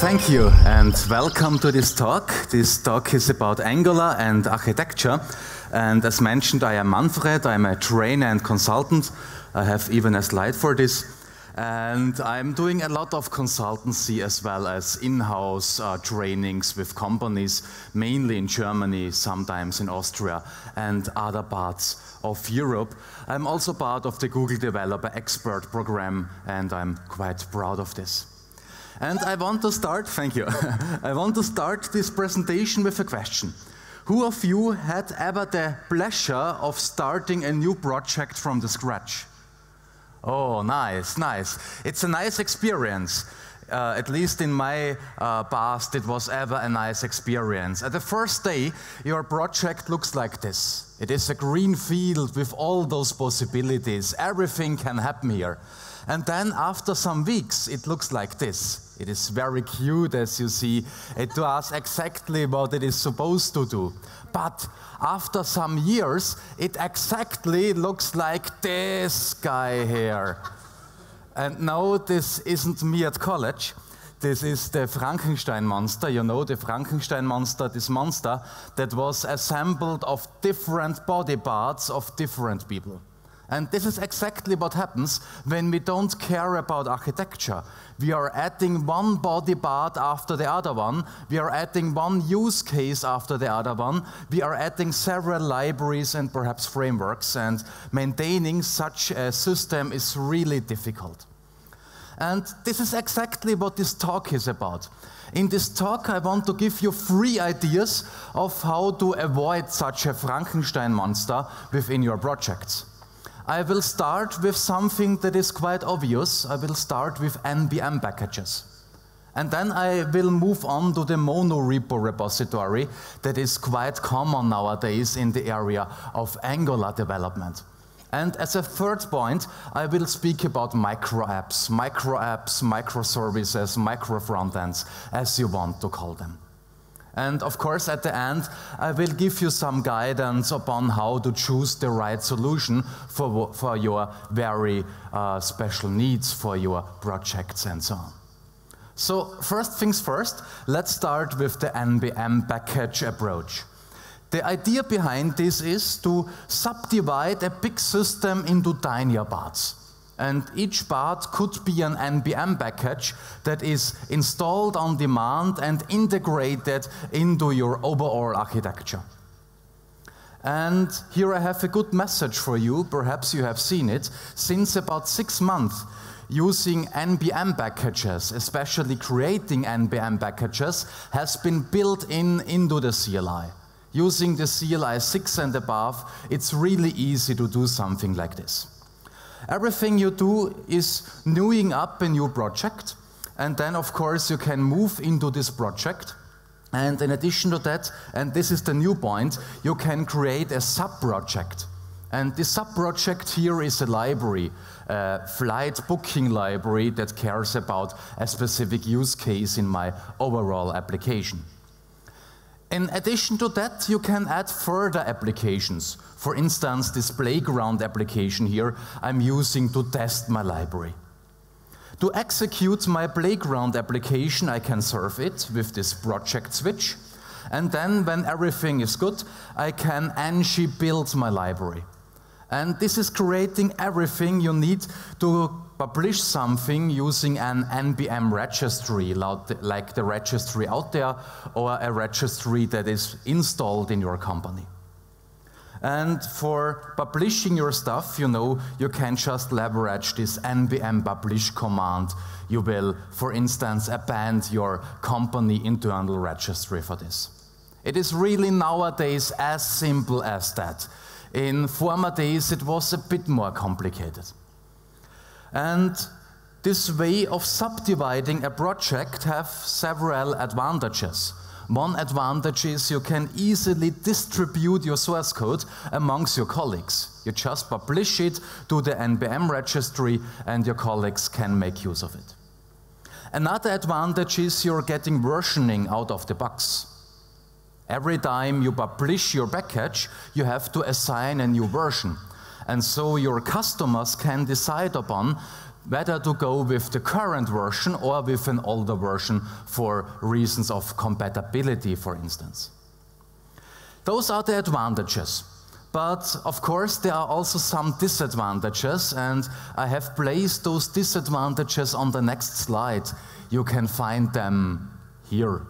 Thank you and welcome to this talk. This talk is about Angular and architecture. And as mentioned, I am Manfred, I'm a trainer and consultant. I have even a slide for this. And I'm doing a lot of consultancy as well as in-house uh, trainings with companies, mainly in Germany, sometimes in Austria and other parts of Europe. I'm also part of the Google Developer Expert Program and I'm quite proud of this. And I want to start, thank you, I want to start this presentation with a question. Who of you had ever the pleasure of starting a new project from the scratch? Oh, nice, nice. It's a nice experience. Uh, at least in my uh, past, it was ever a nice experience. At the first day, your project looks like this. It is a green field with all those possibilities. Everything can happen here. And then after some weeks, it looks like this. It is very cute, as you see. It does exactly what it is supposed to do. But after some years, it exactly looks like this guy here. And no, this isn't me at college. This is the Frankenstein monster. You know the Frankenstein monster, this monster that was assembled of different body parts of different people. And this is exactly what happens when we don't care about architecture. We are adding one body part after the other one. We are adding one use case after the other one. We are adding several libraries and perhaps frameworks. And maintaining such a system is really difficult. And this is exactly what this talk is about. In this talk, I want to give you three ideas of how to avoid such a Frankenstein monster within your projects. I will start with something that is quite obvious. I will start with NPM packages. And then I will move on to the monorepo repository that is quite common nowadays in the area of Angular development. And as a third point, I will speak about micro apps, micro apps, microservices, micro frontends, as you want to call them. And of course, at the end, I will give you some guidance upon how to choose the right solution for, for your very uh, special needs for your projects and so on. So, first things first, let's start with the NPM package approach. The idea behind this is to subdivide a big system into tinier parts. And each part could be an NPM package that is installed on demand and integrated into your overall architecture. And here I have a good message for you, perhaps you have seen it. Since about six months, using NPM packages, especially creating NPM packages, has been built in into the CLI. Using the CLI 6 and above, it's really easy to do something like this. Everything you do is newing up a new project, and then, of course, you can move into this project. And in addition to that, and this is the new point, you can create a sub-project. And this sub-project here is a library, a flight booking library that cares about a specific use case in my overall application. In addition to that, you can add further applications. For instance, this playground application here I'm using to test my library. To execute my playground application, I can serve it with this project switch. And then when everything is good, I can ng build my library. And this is creating everything you need to publish something using an NPM registry, like the registry out there, or a registry that is installed in your company. And for publishing your stuff, you know, you can just leverage this NPM publish command. You will, for instance, append your company internal registry for this. It is really nowadays as simple as that. In former days, it was a bit more complicated. And this way of subdividing a project have several advantages. One advantage is you can easily distribute your source code amongst your colleagues. You just publish it to the NPM registry and your colleagues can make use of it. Another advantage is you're getting versioning out of the box. Every time you publish your package, you have to assign a new version. And so your customers can decide upon whether to go with the current version or with an older version for reasons of compatibility, for instance. Those are the advantages. But of course, there are also some disadvantages, and I have placed those disadvantages on the next slide. You can find them here.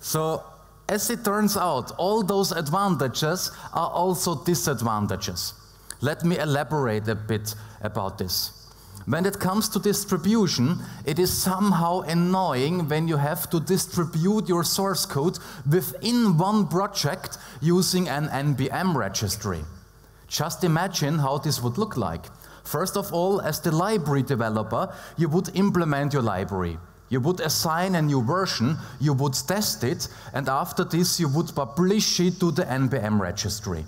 So, as it turns out, all those advantages are also disadvantages. Let me elaborate a bit about this. When it comes to distribution, it is somehow annoying when you have to distribute your source code within one project using an NPM registry. Just imagine how this would look like. First of all, as the library developer, you would implement your library. You would assign a new version, you would test it, and after this, you would publish it to the NPM registry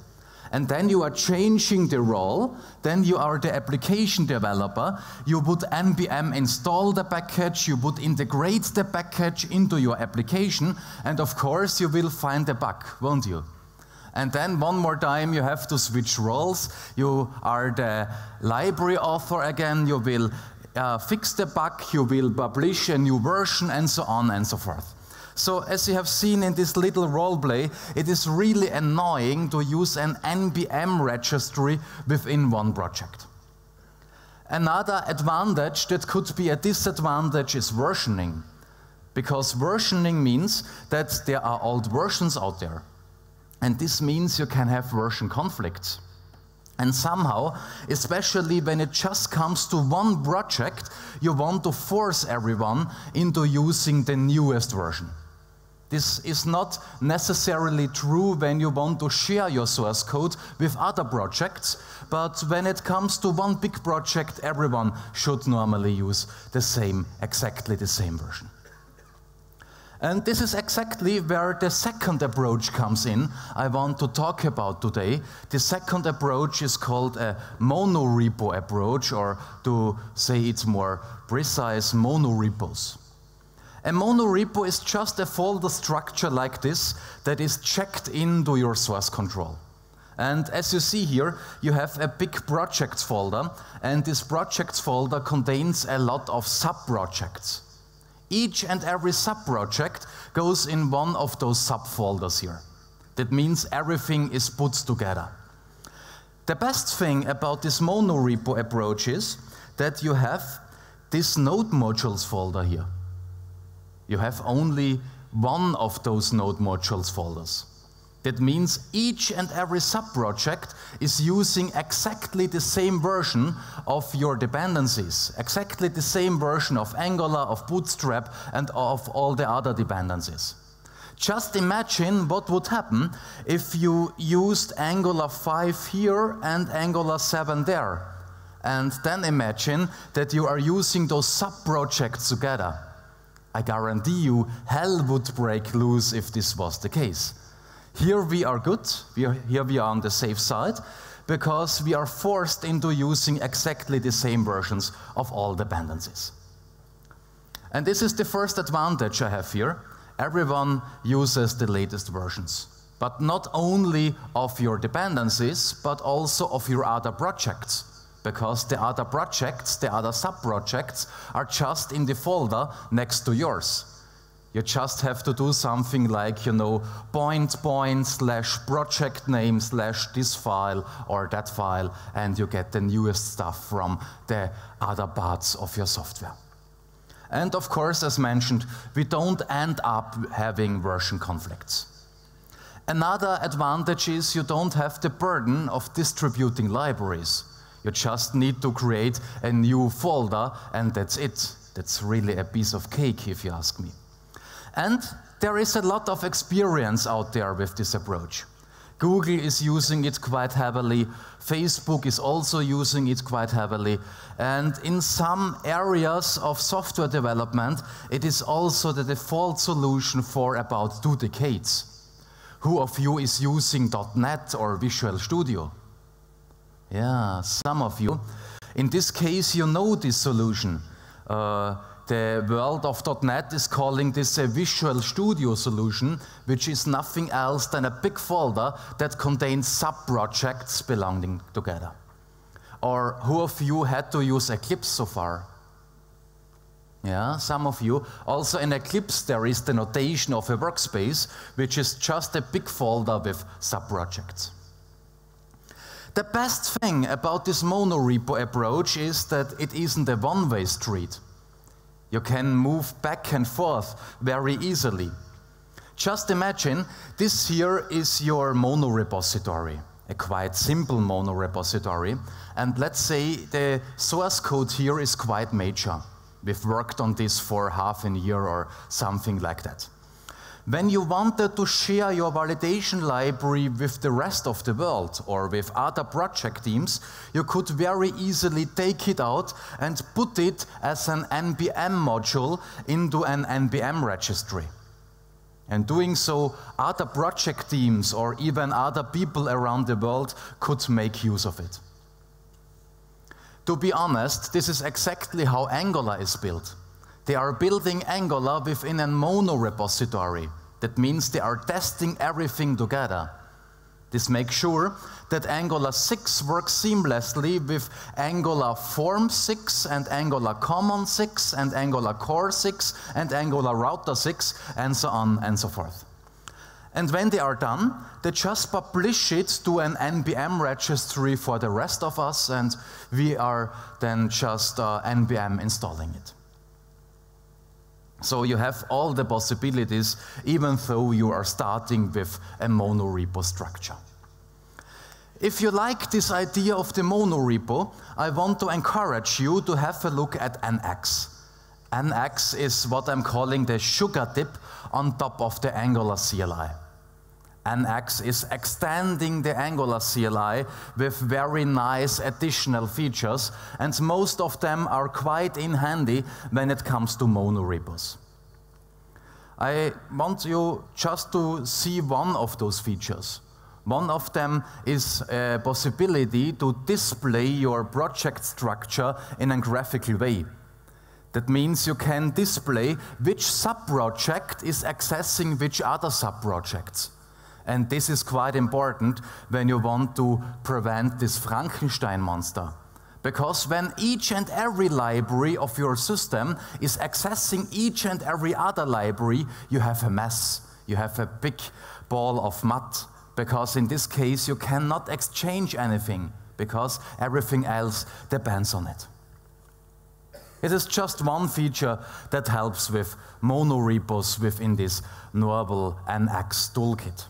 and then you are changing the role, then you are the application developer, you would NPM install the package, you would integrate the package into your application, and of course you will find a bug, won't you? And then one more time you have to switch roles. You are the library author again, you will uh, fix the bug, you will publish a new version, and so on and so forth. So as you have seen in this little role play, it is really annoying to use an NPM registry within one project. Another advantage that could be a disadvantage is versioning. Because versioning means that there are old versions out there. And this means you can have version conflicts. And somehow, especially when it just comes to one project, you want to force everyone into using the newest version. This is not necessarily true when you want to share your source code with other projects, but when it comes to one big project, everyone should normally use the same, exactly the same version. And this is exactly where the second approach comes in, I want to talk about today. The second approach is called a monorepo approach, or to say it's more precise, monorepos. A monorepo is just a folder structure like this that is checked into your source control. And as you see here, you have a big projects folder, and this projects folder contains a lot of sub-projects. Each and every sub-project goes in one of those subfolders here. That means everything is put together. The best thing about this monorepo approach is that you have this node modules folder here you have only one of those node modules folders. That means each and every sub-project is using exactly the same version of your dependencies, exactly the same version of Angular, of Bootstrap, and of all the other dependencies. Just imagine what would happen if you used Angular 5 here and Angular 7 there. And then imagine that you are using those sub-projects together. I guarantee you, hell would break loose if this was the case. Here we are good, we are, here we are on the safe side, because we are forced into using exactly the same versions of all dependencies. And this is the first advantage I have here. Everyone uses the latest versions, but not only of your dependencies, but also of your other projects because the other projects, the other sub-projects are just in the folder next to yours. You just have to do something like, you know, point point slash project name slash this file or that file, and you get the newest stuff from the other parts of your software. And of course, as mentioned, we don't end up having version conflicts. Another advantage is you don't have the burden of distributing libraries. You just need to create a new folder, and that's it. That's really a piece of cake, if you ask me. And there is a lot of experience out there with this approach. Google is using it quite heavily. Facebook is also using it quite heavily. And in some areas of software development, it is also the default solution for about two decades. Who of you is using .NET or Visual Studio? Yeah, some of you. In this case, you know this solution. Uh, the world of .NET is calling this a Visual Studio solution, which is nothing else than a big folder that contains sub-projects belonging together. Or who of you had to use Eclipse so far? Yeah, some of you. Also in Eclipse, there is the notation of a workspace, which is just a big folder with sub-projects. The best thing about this monorepo approach is that it isn't a one-way street. You can move back and forth very easily. Just imagine this here is your mono repository, a quite simple mono repository. And let's say the source code here is quite major. We've worked on this for half a year or something like that. When you wanted to share your validation library with the rest of the world or with other project teams, you could very easily take it out and put it as an NPM module into an NPM registry. And doing so, other project teams or even other people around the world could make use of it. To be honest, this is exactly how Angular is built. They are building Angular within a mono repository. That means they are testing everything together. This makes sure that Angular 6 works seamlessly with Angular Form 6 and Angular Common 6 and Angular Core 6 and Angular Router 6 and so on and so forth. And when they are done, they just publish it to an NPM registry for the rest of us, and we are then just uh, NPM installing it. So you have all the possibilities, even though you are starting with a monorepo structure. If you like this idea of the monorepo, I want to encourage you to have a look at NX. NX is what I'm calling the sugar dip on top of the Angular CLI. NX is extending the Angular CLI with very nice additional features, and most of them are quite in handy when it comes to monorepos. I want you just to see one of those features. One of them is a possibility to display your project structure in a graphical way. That means you can display which subproject is accessing which other subprojects. And this is quite important when you want to prevent this Frankenstein monster. Because when each and every library of your system is accessing each and every other library, you have a mess. You have a big ball of mud. Because in this case, you cannot exchange anything because everything else depends on it. It is just one feature that helps with monorepos within this Nrwl NX toolkit.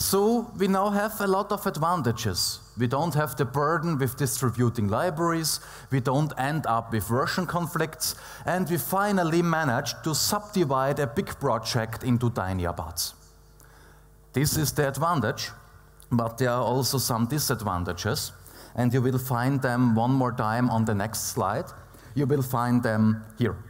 So we now have a lot of advantages. We don't have the burden with distributing libraries, we don't end up with version conflicts, and we finally managed to subdivide a big project into tinier parts. This is the advantage, but there are also some disadvantages, and you will find them one more time on the next slide. You will find them here.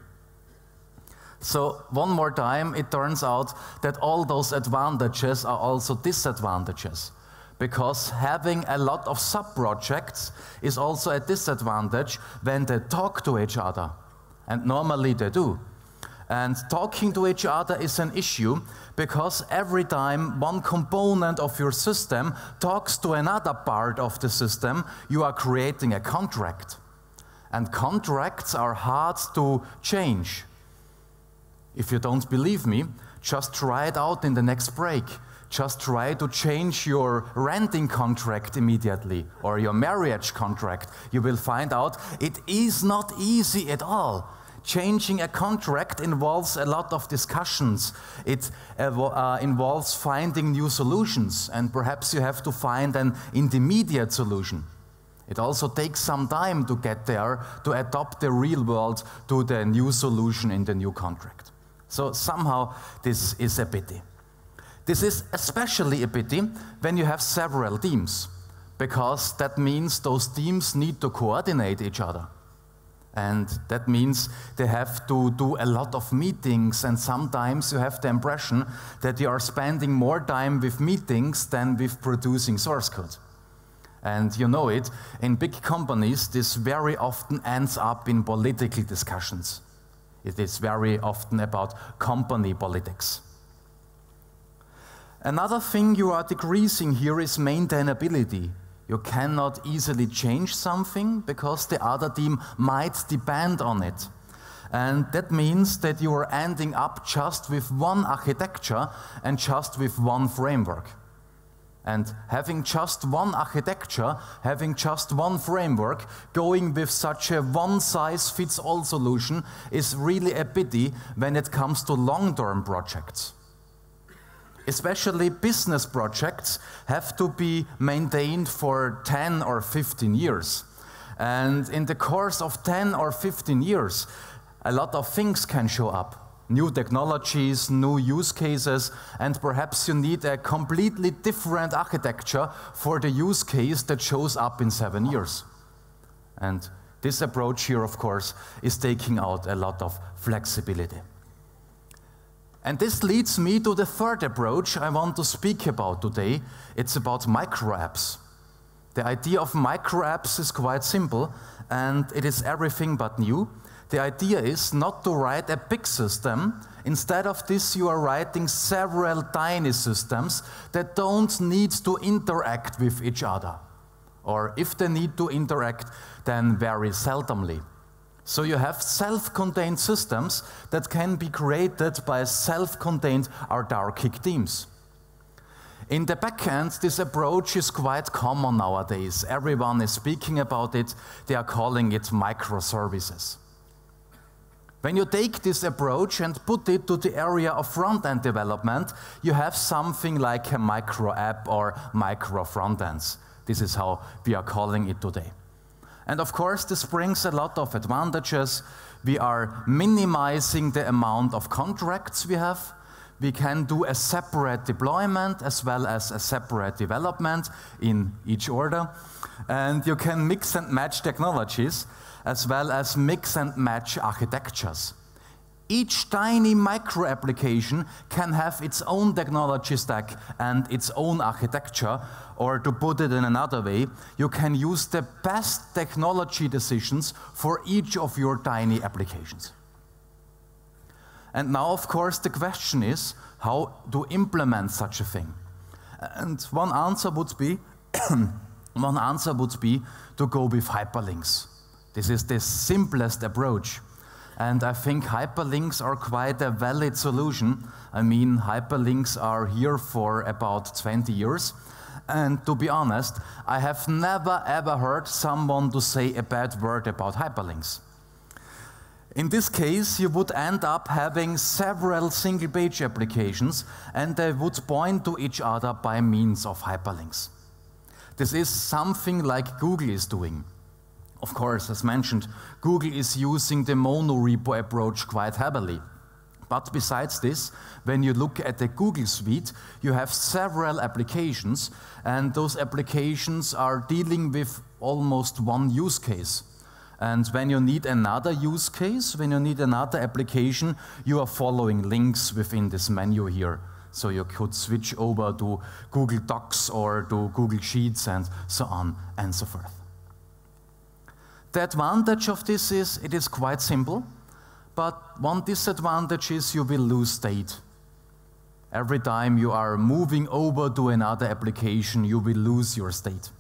So one more time, it turns out that all those advantages are also disadvantages. Because having a lot of sub-projects is also a disadvantage when they talk to each other. And normally they do. And talking to each other is an issue because every time one component of your system talks to another part of the system, you are creating a contract. And contracts are hard to change. If you don't believe me, just try it out in the next break. Just try to change your renting contract immediately or your marriage contract. You will find out it is not easy at all. Changing a contract involves a lot of discussions. It uh, involves finding new solutions, and perhaps you have to find an intermediate solution. It also takes some time to get there to adopt the real world to the new solution in the new contract. So somehow this is a pity. This is especially a pity when you have several teams, because that means those teams need to coordinate each other. And that means they have to do a lot of meetings, and sometimes you have the impression that you are spending more time with meetings than with producing source code. And you know it, in big companies, this very often ends up in political discussions. It is very often about company politics. Another thing you are decreasing here is maintainability. You cannot easily change something because the other team might depend on it. And that means that you are ending up just with one architecture and just with one framework. And having just one architecture, having just one framework, going with such a one size fits all solution is really a pity when it comes to long term projects. Especially business projects have to be maintained for 10 or 15 years. And in the course of 10 or 15 years, a lot of things can show up new technologies, new use cases, and perhaps you need a completely different architecture for the use case that shows up in seven years. And this approach here, of course, is taking out a lot of flexibility. And this leads me to the third approach I want to speak about today. It's about micro apps. The idea of micro apps is quite simple, and it is everything but new. The idea is not to write a big system. Instead of this, you are writing several tiny systems that don't need to interact with each other. Or if they need to interact, then very seldomly. So you have self-contained systems that can be created by self-contained autarkic teams. In the backend, this approach is quite common nowadays. Everyone is speaking about it. They are calling it microservices. When you take this approach and put it to the area of front-end development, you have something like a micro app or micro front-ends. This is how we are calling it today. And of course, this brings a lot of advantages. We are minimizing the amount of contracts we have. We can do a separate deployment as well as a separate development in each order. And you can mix and match technologies as well as mix and match architectures. Each tiny micro application can have its own technology stack and its own architecture, or to put it in another way, you can use the best technology decisions for each of your tiny applications. And now, of course, the question is how to implement such a thing. And one answer would be one answer would be to go with hyperlinks. This is the simplest approach. And I think hyperlinks are quite a valid solution. I mean, hyperlinks are here for about 20 years. And to be honest, I have never ever heard someone to say a bad word about hyperlinks. In this case, you would end up having several single page applications and they would point to each other by means of hyperlinks. This is something like Google is doing. Of course, as mentioned, Google is using the monorepo approach quite heavily. But besides this, when you look at the Google Suite, you have several applications, and those applications are dealing with almost one use case. And when you need another use case, when you need another application, you are following links within this menu here. So you could switch over to Google Docs or to Google Sheets and so on and so forth. The advantage of this is it is quite simple, but one disadvantage is you will lose state. Every time you are moving over to another application, you will lose your state.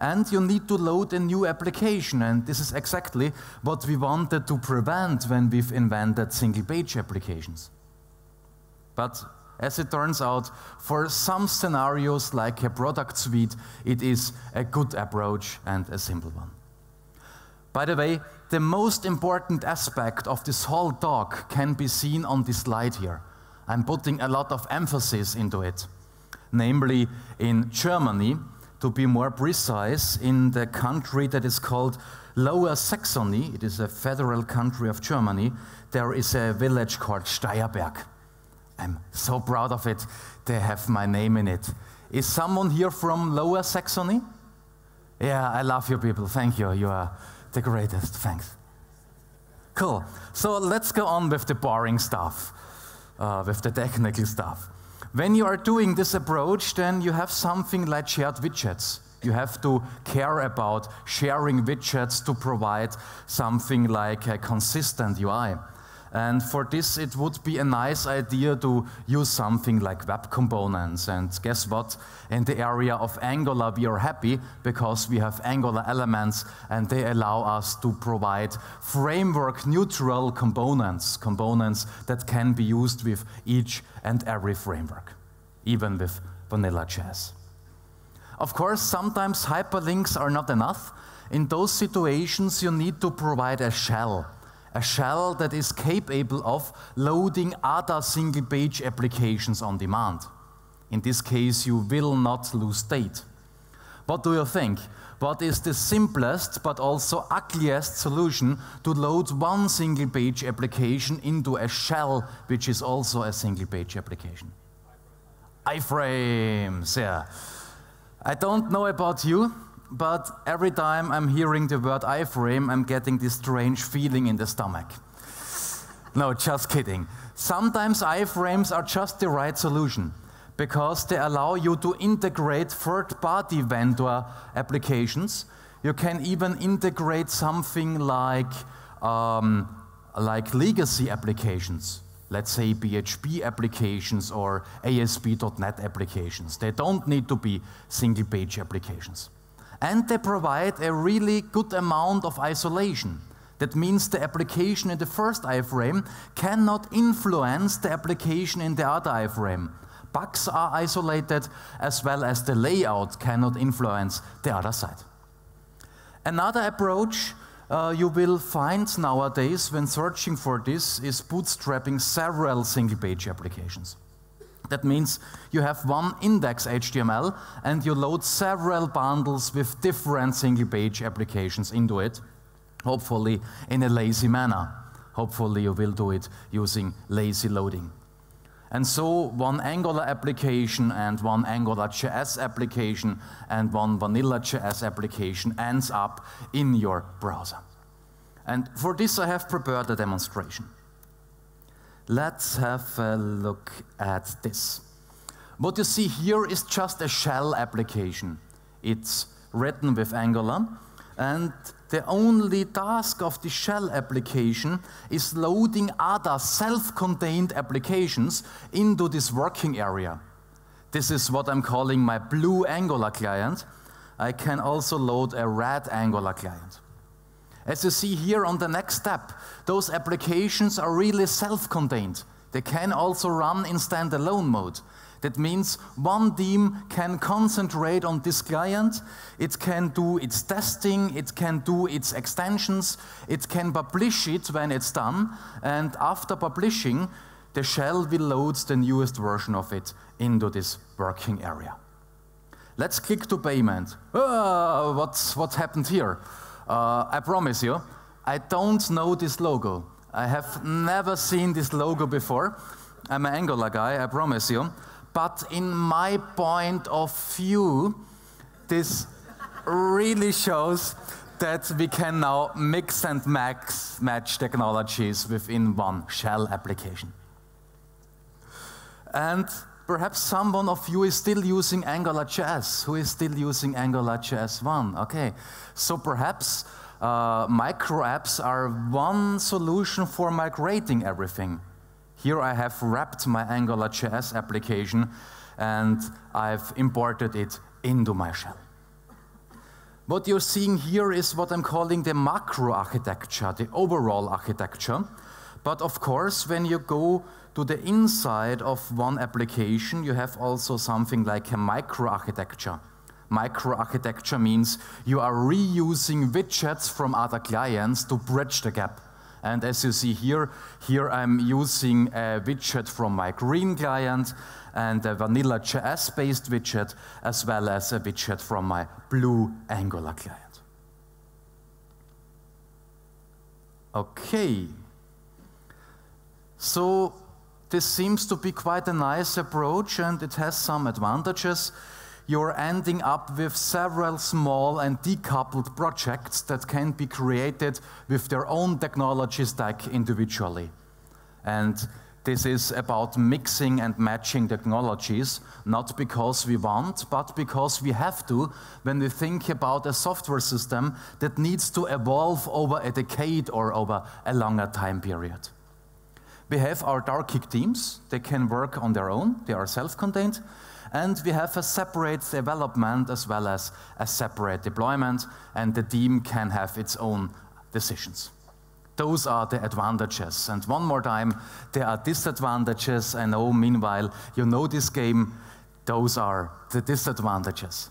And you need to load a new application, and this is exactly what we wanted to prevent when we've invented single page applications. But as it turns out, for some scenarios like a product suite, it is a good approach and a simple one. By the way, the most important aspect of this whole talk can be seen on this slide here. I'm putting a lot of emphasis into it. Namely, in Germany, to be more precise, in the country that is called Lower Saxony, it is a federal country of Germany, there is a village called Steyerberg. I'm so proud of it, they have my name in it. Is someone here from Lower Saxony? Yeah, I love you people, thank you. You are the greatest. Thanks. Cool. So let's go on with the boring stuff, uh, with the technical stuff. When you are doing this approach, then you have something like shared widgets. You have to care about sharing widgets to provide something like a consistent UI. And for this, it would be a nice idea to use something like web components. And guess what? In the area of Angular, we are happy because we have Angular elements and they allow us to provide framework neutral components, components that can be used with each and every framework, even with vanilla JS. Of course, sometimes hyperlinks are not enough. In those situations, you need to provide a shell a shell that is capable of loading other single page applications on demand. In this case, you will not lose state. What do you think? What is the simplest but also ugliest solution to load one single page application into a shell which is also a single page application? iframes, yeah. I don't know about you, but every time I'm hearing the word iframe, I'm getting this strange feeling in the stomach. No, just kidding. Sometimes iframes are just the right solution because they allow you to integrate third-party vendor applications. You can even integrate something like, um, like legacy applications. Let's say PHP applications or ASP.NET applications. They don't need to be single-page applications. And they provide a really good amount of isolation. That means the application in the first iframe cannot influence the application in the other iframe. Bugs are isolated as well as the layout cannot influence the other side. Another approach uh, you will find nowadays when searching for this is bootstrapping several single page applications. That means you have one index HTML and you load several bundles with different single page applications into it, hopefully in a lazy manner. Hopefully you will do it using lazy loading. And so one Angular application and one Angular JS application and one Vanilla JS application ends up in your browser. And for this I have prepared a demonstration. Let's have a look at this. What you see here is just a shell application. It's written with Angular, and the only task of the shell application is loading other self-contained applications into this working area. This is what I'm calling my blue Angular client. I can also load a red Angular client. As you see here on the next step, those applications are really self-contained. They can also run in standalone mode. That means one team can concentrate on this client, it can do its testing, it can do its extensions, it can publish it when it's done, and after publishing, the shell will load the newest version of it into this working area. Let's click to payment. Oh, what's, what happened here? Uh, I promise you, I don't know this logo. I have never seen this logo before. I'm an Angular guy, I promise you. But in my point of view, this really shows that we can now mix and max match technologies within one shell application. And perhaps someone of you is still using AngularJS, who is still using AngularJS 1. Okay, so perhaps uh, micro apps are one solution for migrating everything. Here I have wrapped my AngularJS application and I've imported it into my shell. What you're seeing here is what I'm calling the macro architecture, the overall architecture. But of course, when you go to the inside of one application, you have also something like a microarchitecture. Microarchitecture means you are reusing widgets from other clients to bridge the gap. And as you see here, here I'm using a widget from my green client and a vanilla JS based widget, as well as a widget from my blue Angular client. Okay. So this seems to be quite a nice approach and it has some advantages. You're ending up with several small and decoupled projects that can be created with their own technology stack individually. And this is about mixing and matching technologies, not because we want, but because we have to when we think about a software system that needs to evolve over a decade or over a longer time period. We have autarkic teams. They can work on their own. They are self-contained. And we have a separate development as well as a separate deployment, and the team can have its own decisions. Those are the advantages. And one more time, there are disadvantages. I know, meanwhile, you know this game. Those are the disadvantages.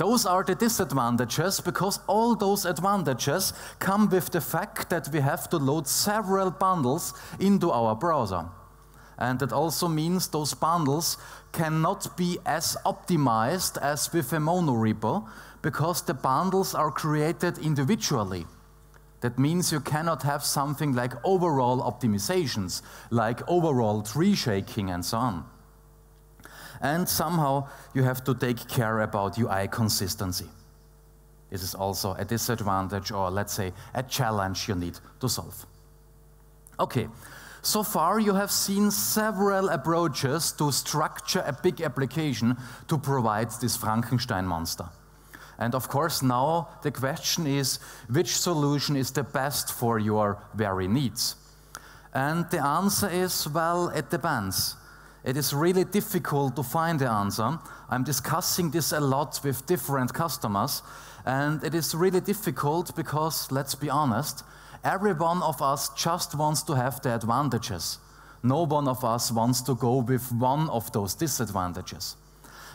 Those are the disadvantages because all those advantages come with the fact that we have to load several bundles into our browser. And that also means those bundles cannot be as optimized as with a monorepo because the bundles are created individually. That means you cannot have something like overall optimizations, like overall tree shaking and so on. And somehow you have to take care about UI consistency. This is also a disadvantage or let's say a challenge you need to solve. Okay, so far you have seen several approaches to structure a big application to provide this Frankenstein monster. And of course now the question is which solution is the best for your very needs? And the answer is, well, it depends. It is really difficult to find the answer. I'm discussing this a lot with different customers, and it is really difficult because, let's be honest, every one of us just wants to have the advantages. No one of us wants to go with one of those disadvantages.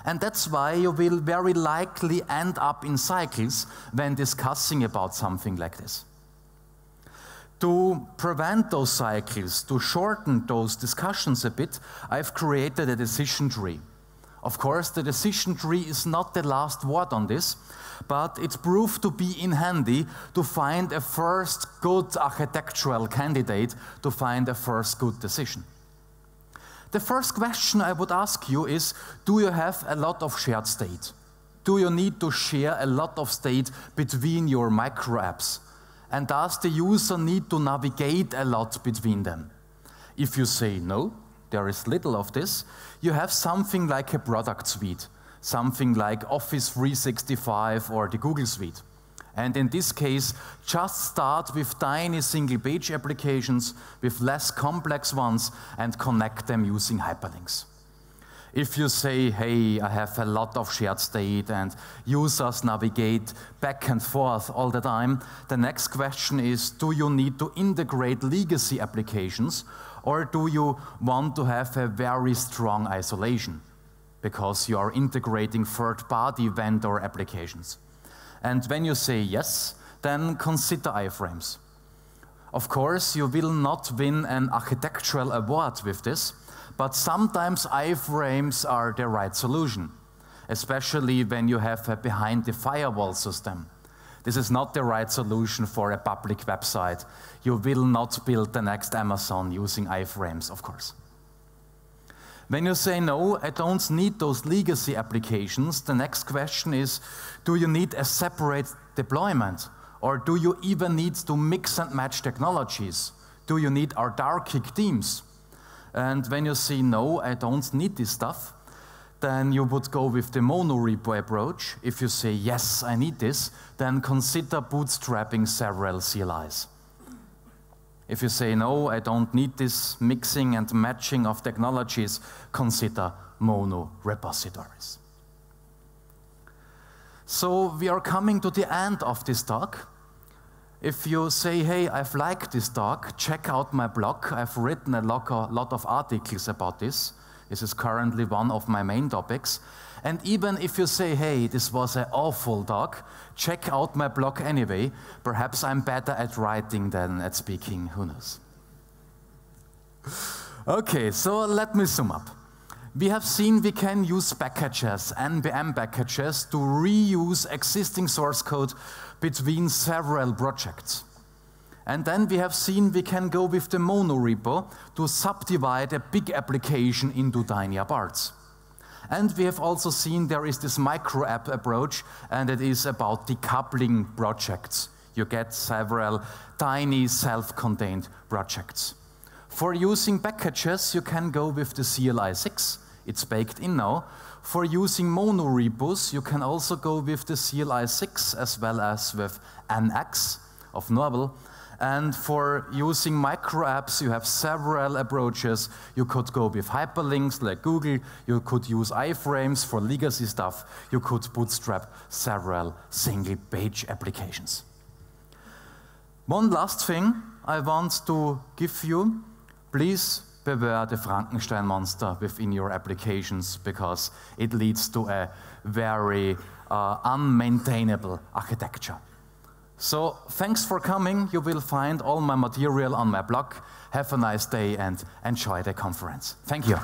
And that's why you will very likely end up in cycles when discussing about something like this. To prevent those cycles, to shorten those discussions a bit, I've created a decision tree. Of course, the decision tree is not the last word on this, but it proved to be in handy to find a first good architectural candidate to find a first good decision. The first question I would ask you is Do you have a lot of shared state? Do you need to share a lot of state between your micro apps? And does the user need to navigate a lot between them? If you say no, there is little of this, you have something like a product suite, something like Office 365 or the Google Suite. And in this case, just start with tiny single page applications with less complex ones and connect them using hyperlinks. If you say, hey, I have a lot of shared state and users navigate back and forth all the time, the next question is, do you need to integrate legacy applications or do you want to have a very strong isolation because you are integrating third-party vendor applications? And when you say yes, then consider iframes. Of course, you will not win an architectural award with this, but sometimes iframes are the right solution, especially when you have a behind the firewall system. This is not the right solution for a public website. You will not build the next Amazon using iframes, of course. When you say, no, I don't need those legacy applications, the next question is, do you need a separate deployment? Or do you even need to mix and match technologies? Do you need autarkic teams? And when you say, no, I don't need this stuff, then you would go with the monorepo approach. If you say, yes, I need this, then consider bootstrapping several CLIs. If you say, no, I don't need this mixing and matching of technologies, consider mono repositories. So we are coming to the end of this talk. If you say, hey, I've liked this talk, check out my blog. I've written a lot of articles about this. This is currently one of my main topics. And even if you say, hey, this was an awful talk, check out my blog anyway. Perhaps I'm better at writing than at speaking, who knows. Okay, so let me sum up. We have seen we can use packages, NPM packages, to reuse existing source code between several projects. And then we have seen we can go with the mono repo to subdivide a big application into tinier parts. And we have also seen there is this micro app approach, and it is about decoupling projects. You get several tiny self contained projects. For using packages, you can go with the CLI 6, it's baked in now. For using monorepos, you can also go with the CLI 6 as well as with NX of Nrwl. And for using micro apps, you have several approaches. You could go with hyperlinks like Google. You could use iframes for legacy stuff. You could bootstrap several single page applications. One last thing I want to give you please beware the Frankenstein monster within your applications because it leads to a very uh, unmaintainable architecture. So thanks for coming. You will find all my material on my blog. Have a nice day and enjoy the conference. Thank you.